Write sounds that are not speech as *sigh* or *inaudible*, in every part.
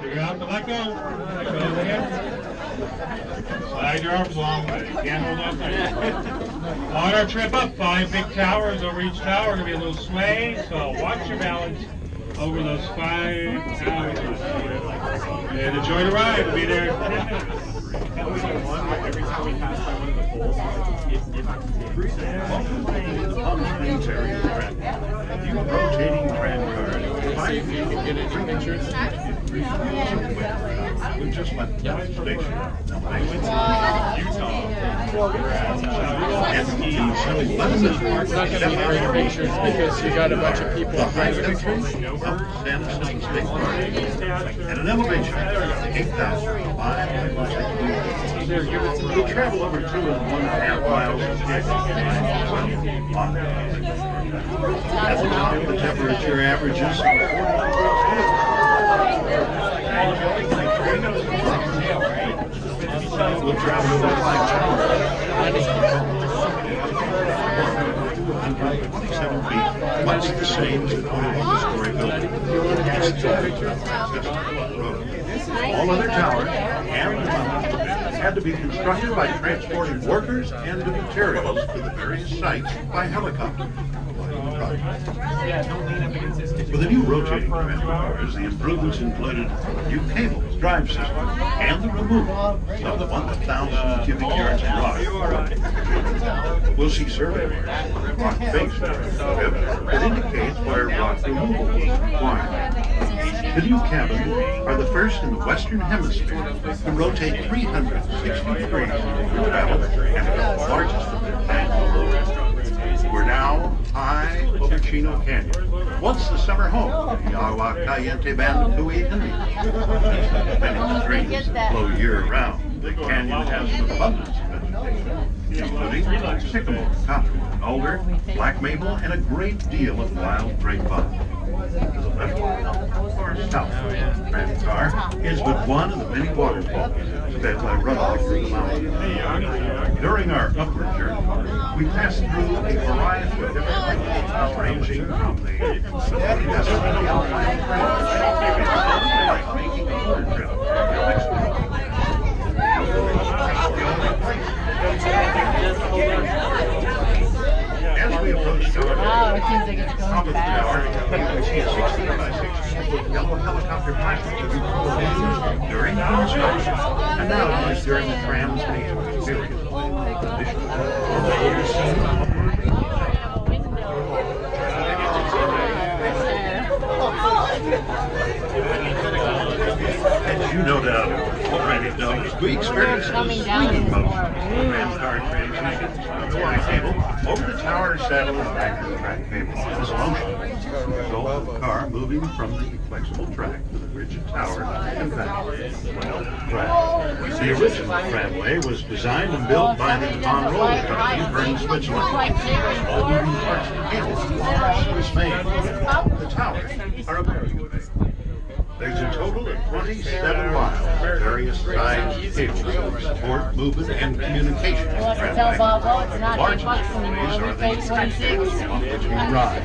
Figure out to let go. Let go of the hand. Slide your arms along, but you can't hold on tight. On our trip up, five big towers over each tower. Gonna be a little sway, so watch your balance over those five towers. And enjoy the ride. We'll be there in 10 minutes. Every time we pass by one of the poles, it, it, Palm Springs Aerial Tram. New rotating tram cars. Five you can get any pictures. We just left the station. I went to Utah. It's not going to be great pictures because you got a bunch of people behind you. San Jacinto State Park. At an elevation of 8,560 feet. We'll travel over two and one half miles of At the top, the temperature averages 40 We'll travel over five towers. 127 feet, much the same as the 21-story building. All other towers and the mountain had to be constructed by transporting workers and the materials to the various sites by helicopter. For the new rotating tram cars, the improvements included new cables, drive system, and the removal of the 1,000 cubic yards of rock. We'll see survey marks, rock face that indicates where rock removal is required. The new cabins are the first in the Western Hemisphere to rotate 360 degrees for travel and the largest of their kind. We're now high Chino Canyon. Once the summer home of the Agua Caliente Band of Indians. Many streams that flow year-round. The canyon has an abundance of vegetation, including sycamore, cottonwood, alder, black maple, and a great deal of wild grapevine. The left or south of the car is but one of the many waterfalls by runoff through the mountains. During our upward journey, we passed through a variety of different lakes, ranging from the desert alpine like making a road trip to Mexico. As we approach Wow, it seems like it's going fast. you can see a 16 by 16 foot yellow helicopter during construction and now during the tram's maintenance period. As you no doubt already know, we experienced the swinging motion of the tram car transition from the Y cable over the tower saddle and back to the track cable. This motion result of the car moving from the flexible track to the rigid tower and back the track. The original tramway was designed and built by the Von Roll Company, Bern, Switzerland. All moving parts of the cable Swiss made. The towers are made. There's a total of 27 miles of various sized cables to support movement and communication. He wants to tell Bob, oh, it's not Large eight bucks anymore, we are pay the twenty-six. on which we *laughs* ride.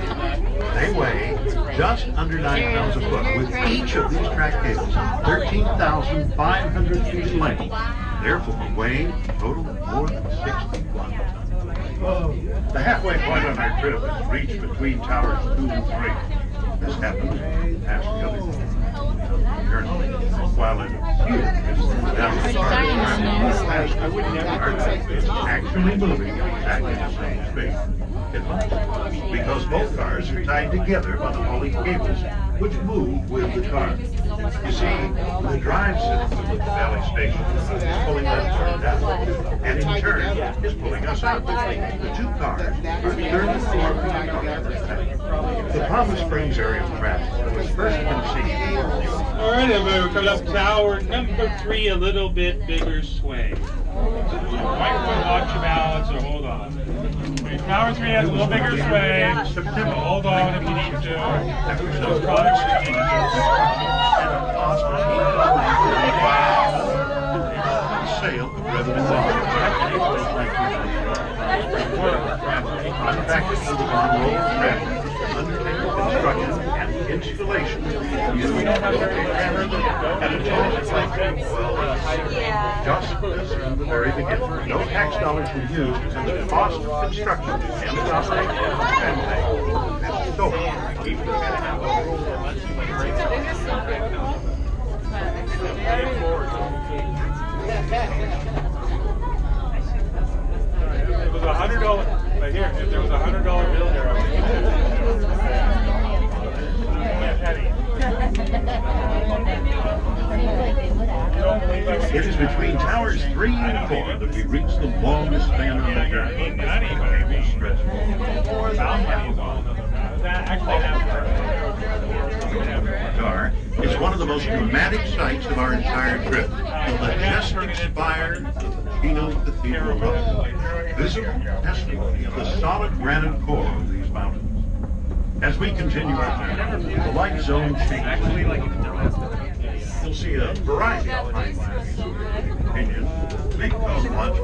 They weigh just under nine pounds a foot, with each of these track cables 13,500 feet in length, therefore weighing a total of more than 60 tons. The halfway point on our trip is reached between towers two and three. This happens past the other journey. While it is down the past, I would never actually moving exactly the same speed. Because both cars are tied together by the hauling cables, which move with the car. You see, the drive system of the valley station is pulling us turned down, and in turn is pulling us up. The two cars are third floor of the car. Palm Springs area of traffic was first conceived All right, everybody, we're coming up tower number three, a little bit bigger sway. Might want to watch your balance or hold on. Okay, Tower three has a little bigger sway. Hold on if you need to. Those products are sale of revenue Manufactured for the Von Roll Traffic, the new rotating And it's always like, well, just this from the very beginning. No tax dollars were used, and the cost of construction and its operation and. So, it was a hundred dollar, right here, if there was a hundred dollar bill it is between towers three and four that we reach the longest span of the journey. Stressful. Car is one of the most dramatic sights of our entire trip. The majestic spire of the Chino Cathedral Roof. Visible testimony of the solid granite core of these mountains. As we continue our journey, the light zone changes. You'll see a variety of pine trees. Opinion, big lunch bowls,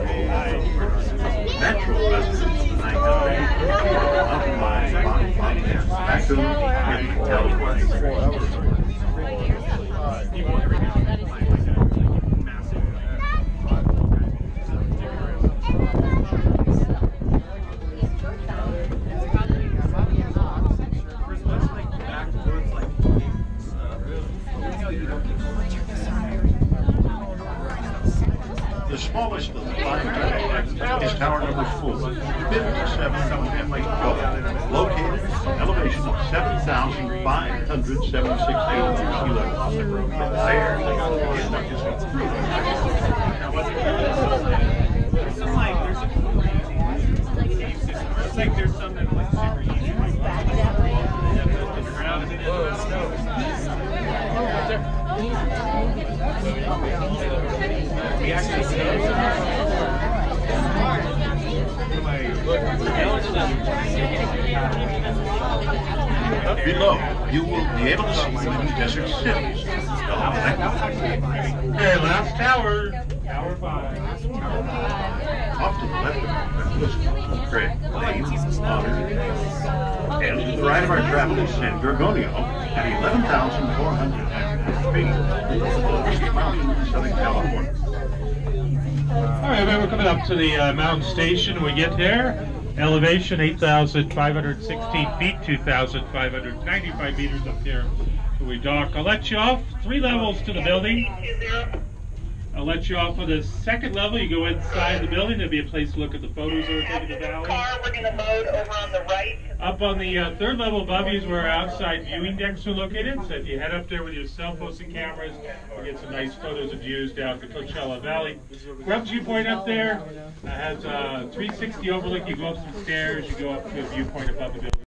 natural residents of the night mountain lion, fox, smallest of the five is tower number four, 57 family gold, located at an elevation of 7,576 feet above sea level. There is the Below, you will be able to see many desert cities. Okay, last tower. Tower five. Off to the left of Craig, Lane, Otter, and to the right of our travel is San Gorgonio at 11,400 feet. Lowest mountain in Southern California. All right, then we're coming up to the uh, mountain station. We get there, elevation 8,516 feet, 2,595 meters up there. We dock. I'll let you off three levels to the building. I'll let you off on the second level. You go inside the building. There'll be a place to look at the photos that are taken in the valley. car, we're gonna load over on the right. Up on the uh, third level above you is where our outside viewing decks are located. So if you head up there with your cell phones and cameras, you get some nice photos of views down the Coachella Valley. Grubbs viewpoint up there uh, has a 360 overlook. You go up some stairs, you go up to a viewpoint above the building.